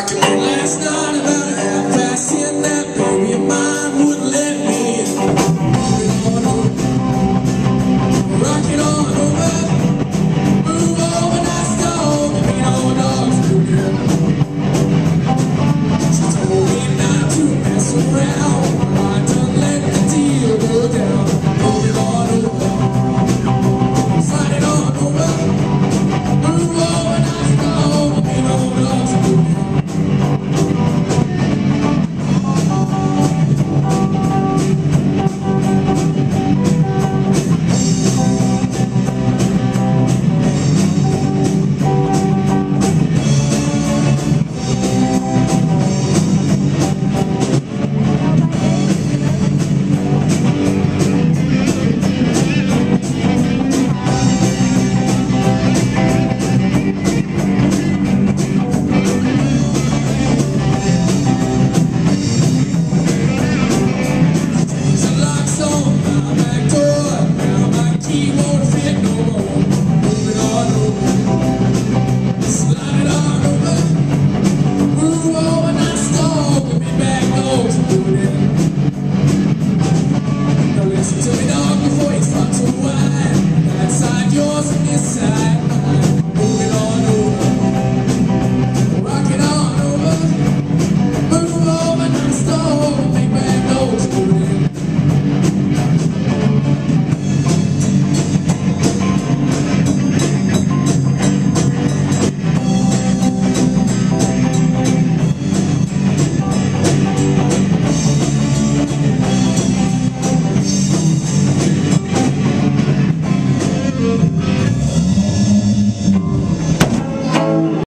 document. Last night about half past ten, that baby mine wouldn't let me. Rock it on over, move over, all dogs do She told me not to mess around. lost